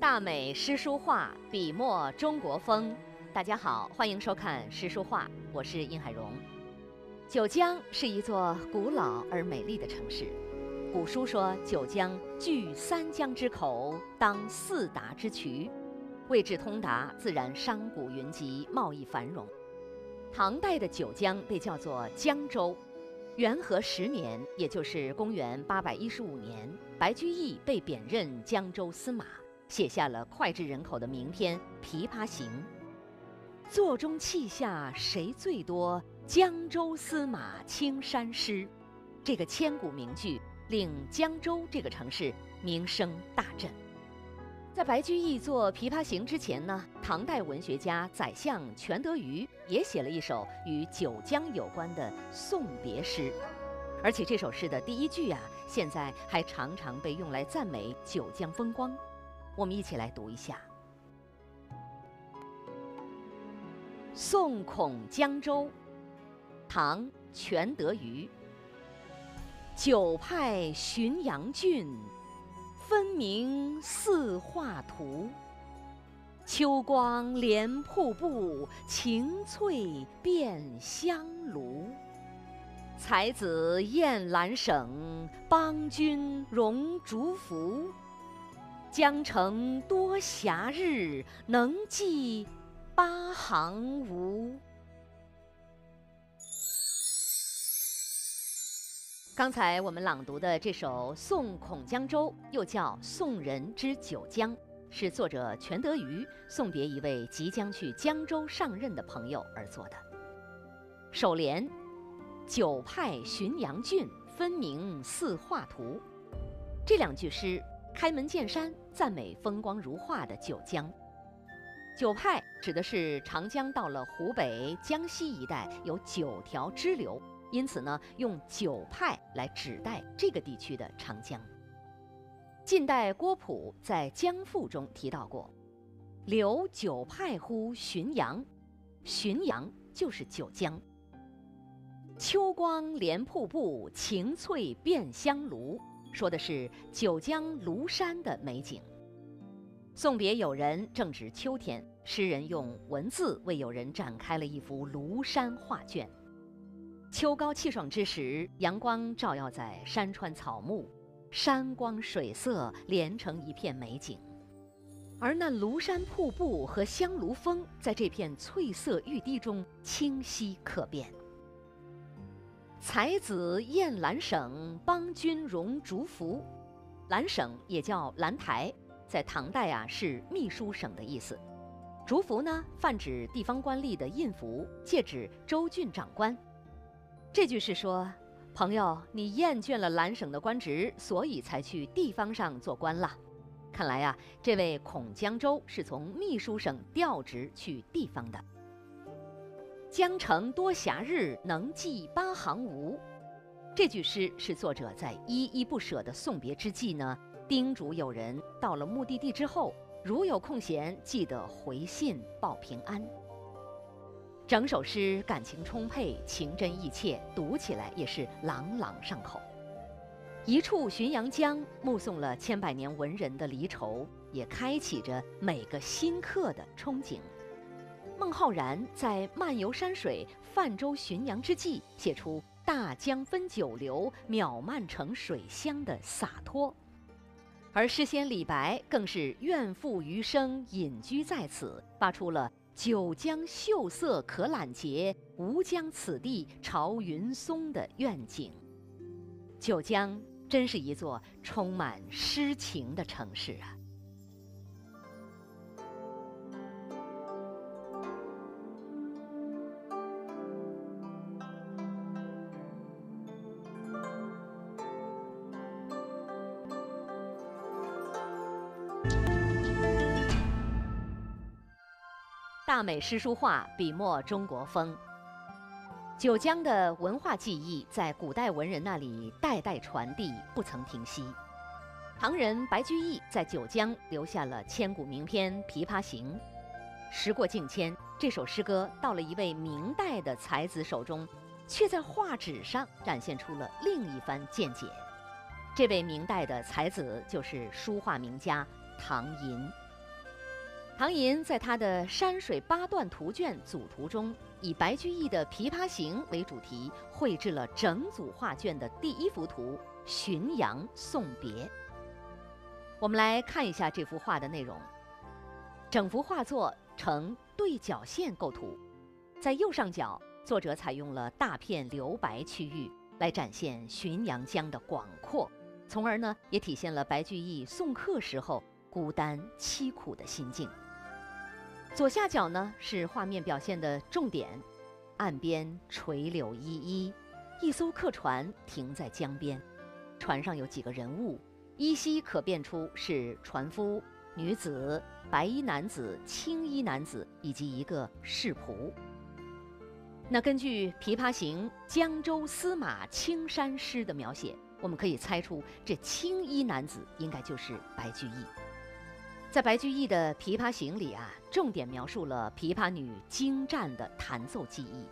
大美诗书画，笔墨中国风。大家好，欢迎收看诗书画，我是殷海荣。九江是一座古老而美丽的城市。古书说，九江据三江之口，当四达之渠，位置通达，自然商贾云集，贸易繁荣。唐代的九江被叫做江州。元和十年，也就是公元八百一十五年，白居易被贬任江州司马，写下了脍炙人口的名篇《琵琶行》。座中泣下谁最多？江州司马青衫湿。这个千古名句令江州这个城市名声大振。在白居易做《琵琶行》之前呢，唐代文学家宰相全德瑜也写了一首与九江有关的送别诗，而且这首诗的第一句啊，现在还常常被用来赞美九江风光。我们一起来读一下：《送孔江州》，唐·全德瑜。九派浔阳郡。分明似画图，秋光连瀑布，晴翠变香炉。才子宴兰省，邦君荣竹符。江城多暇日，能寄八行无？刚才我们朗读的这首《送孔江州》，又叫《送人之九江》，是作者全德瑜送别一位即将去江州上任的朋友而作的。首联“九派浔阳郡，分明似画图”，这两句诗开门见山赞美风光如画的九江。九派指的是长江到了湖北、江西一带有九条支流。因此呢，用九派来指代这个地区的长江。晋代郭璞在《江赋》中提到过：“流九派乎浔阳，浔阳就是九江。秋光连瀑布，晴翠变香炉，说的是九江庐山的美景。送别友人正值秋天，诗人用文字为友人展开了一幅庐山画卷。秋高气爽之时，阳光照耀在山川草木，山光水色连成一片美景。而那庐山瀑布和香炉峰，在这片翠色玉滴中清晰可辨。才子宴兰省，邦君荣竹符。兰省也叫兰台，在唐代啊是秘书省的意思。竹符呢，泛指地方官吏的印符，借指州郡长官。这句是说，朋友，你厌倦了兰省的官职，所以才去地方上做官了。看来呀，这位孔江州是从秘书省调职去地方的。江城多暇日，能寄八行无？这句诗是作者在依依不舍的送别之际呢，叮嘱友人到了目的地之后，如有空闲，记得回信报平安。整首诗感情充沛，情真意切，读起来也是朗朗上口。一处浔阳江，目送了千百年文人的离愁，也开启着每个新客的憧憬。孟浩然在漫游山水、泛舟浔阳之际，写出“大江分九流，渺漫成水乡”的洒脱；而诗仙李白更是怨妇余生，隐居在此，发出了。九江秀色可揽截，吾将此地朝云松的愿景。九江真是一座充满诗情的城市啊！大美诗书画，笔墨中国风。九江的文化记忆在古代文人那里代代传递，不曾停息。唐人白居易在九江留下了千古名篇《琵琶行》。时过境迁，这首诗歌到了一位明代的才子手中，却在画纸上展现出了另一番见解。这位明代的才子就是书画名家唐寅。唐寅在他的《山水八段图卷组图》中，以白居易的《琵琶行》为主题，绘制了整组画卷的第一幅图《浔阳送别》。我们来看一下这幅画的内容。整幅画作呈对角线构图，在右上角，作者采用了大片留白区域来展现浔阳江的广阔，从而呢也体现了白居易送客时候孤单凄苦的心境。左下角呢是画面表现的重点，岸边垂柳依依，一艘客船停在江边，船上有几个人物，依稀可辨出是船夫、女子、白衣男子、青衣男子以及一个侍仆。那根据《琵琶行·江州司马青衫诗》的描写，我们可以猜出这青衣男子应该就是白居易。在白居易的《琵琶行》里啊，重点描述了琵琶女精湛的弹奏技艺，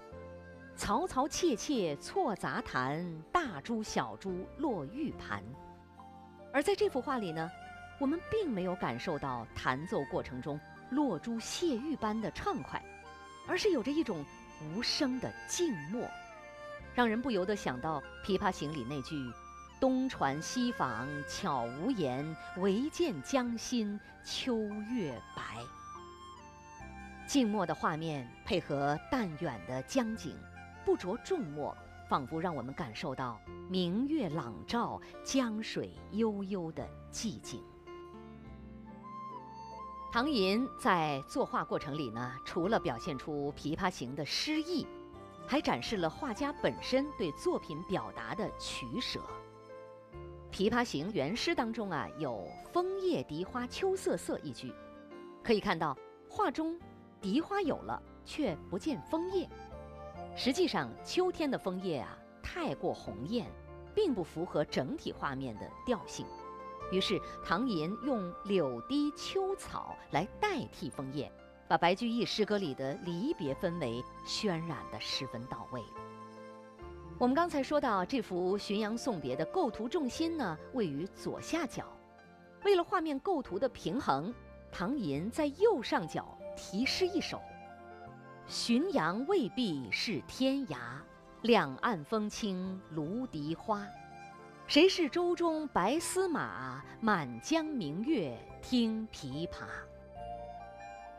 嘈嘈切切错杂弹，大珠小珠落玉盘。而在这幅画里呢，我们并没有感受到弹奏过程中落珠泻玉般的畅快，而是有着一种无声的静默，让人不由得想到《琵琶行》里那句。东船西舫巧无言，唯见江心秋月白。静默的画面配合淡远的江景，不着重墨，仿佛让我们感受到明月朗照、江水悠悠的寂静。唐寅在作画过程里呢，除了表现出《琵琶行》的诗意，还展示了画家本身对作品表达的取舍。《琵琶行》原诗当中啊，有“枫叶荻花秋瑟瑟”一句，可以看到画中荻花有了，却不见枫叶。实际上，秋天的枫叶啊太过红艳，并不符合整体画面的调性。于是，唐寅用柳堤秋草来代替枫叶，把白居易诗歌里的离别氛围渲染得十分到位。我们刚才说到这幅《浔阳送别》的构图重心呢，位于左下角。为了画面构图的平衡，唐寅在右上角题诗一首：“浔阳未必是天涯，两岸风轻芦荻花。谁是舟中白丝马？满江明月听琵琶。”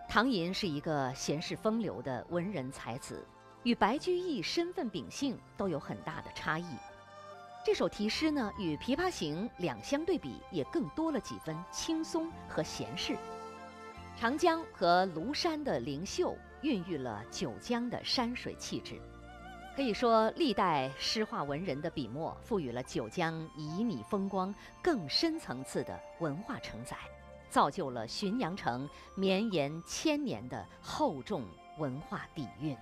唐寅是一个闲适风流的文人才子。与白居易身份秉性都有很大的差异。这首题诗呢，与《琵琶行》两相对比，也更多了几分轻松和闲适。长江和庐山的灵秀，孕育了九江的山水气质。可以说，历代诗画文人的笔墨，赋予了九江旖旎风光更深层次的文化承载，造就了浔阳城绵延千年的厚重文化底蕴。